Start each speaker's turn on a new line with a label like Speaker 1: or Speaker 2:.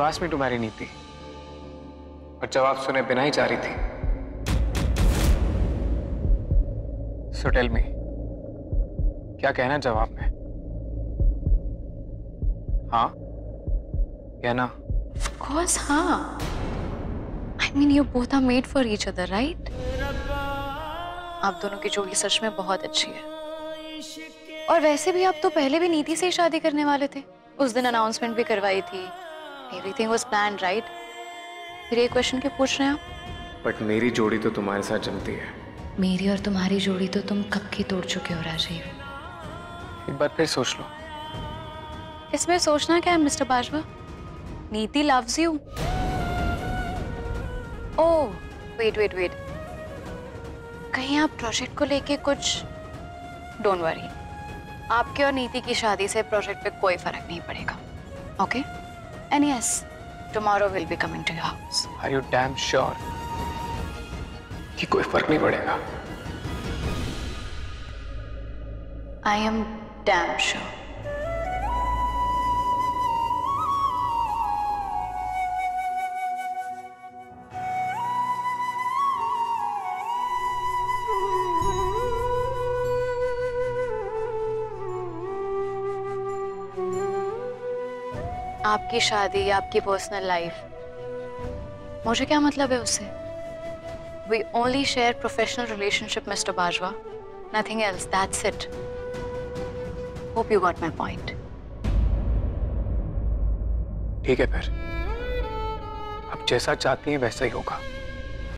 Speaker 1: asked me to marry नीति और जवाब सुने बिना ही जा रही थी। सो टेल मी क्या कहना जवाब में? हाँ? या ना
Speaker 2: Of course, हाँ. I mean, you both are made for each other, right? आप दोनों की जोड़ी सच में बहुत अच्छी है। और वैसे भी आप तो पहले भी नीति से ही शादी करने वाले थे। उस दिन अनाउंसमेंट भी करवाई थी। एवरीथिंग वाज प्लान्ड राइट फिर ये क्वेश्चन क्यों पूछ रहे हैं आप?
Speaker 1: बट मेरी जोड़ी तो तुम्हारे साथ जमती है।
Speaker 2: मेरी और तुम्हारी जोड़ी तो तुम कब की तोड़ चुके हो राजीव?
Speaker 1: एक बार फिर सोच लो।
Speaker 2: इसमें सोचना क्या है mister Bajwa? Niti loves you oh wait wait wait कहीं आप प्रोजेक्ट को लेके कुछ डोंट वरी आपके और नीति की शादी से प्रोजेक्ट पे कोई फ़र्क नहीं पड़ेगा। Okay and yes tomorrow will be coming to your house
Speaker 1: are you damn sure कि कोई फर्क नहीं पड़ेगा
Speaker 2: आई एम डैम श्योर आपकी शादी, आपकी पर्सनल लाइफ मुझे क्या मतलब है उससे? We only share professional relationship mister Bajwa nothing else that's it hope you got my point
Speaker 1: ठीक है फिर। अब जैसा चाहती हैं वैसा ही होगा।